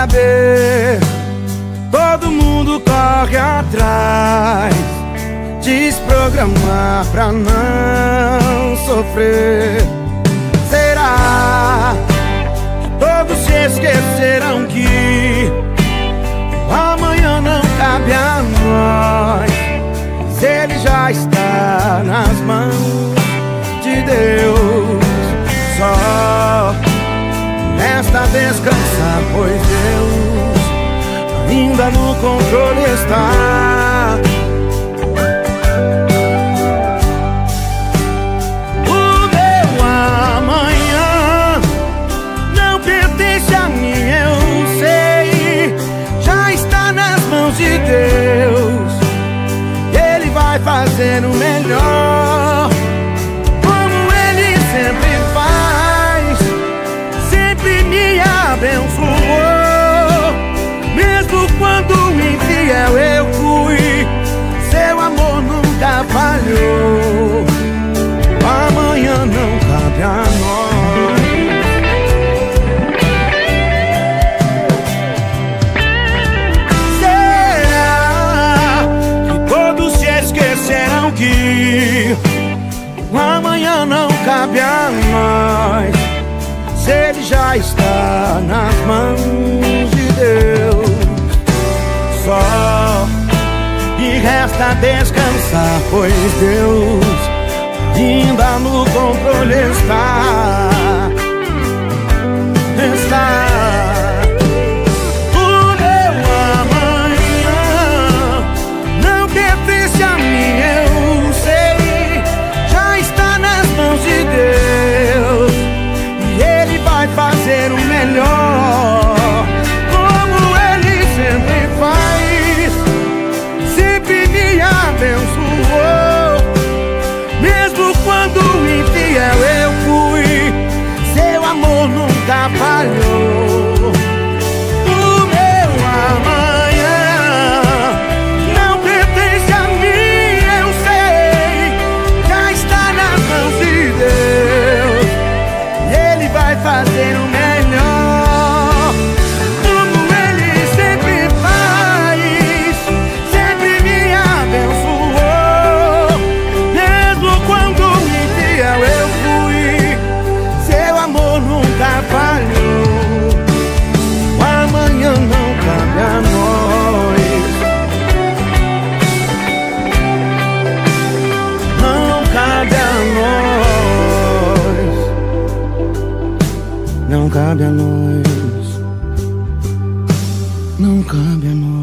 saber, todo mundo corre atrás. Desprogramar pra não sofrer. Será que todos se esquecerão que amanhã não cabe a nós? Ele já está nas mãos de Deus, só resta descansar, pois Deus ainda no controle está. O meu amanhã não pertence a mim, eu sei, já está nas mãos de Deus. Ele vai fazer o melhor, como ele sempre faz, sempre me abençoou. O amanhã não cabe a nós? Se ele já está nas mãos de Deus, só me resta descansar, pois Deus ainda no controle está. Está. Não cabe a nós. Não cabe a nós.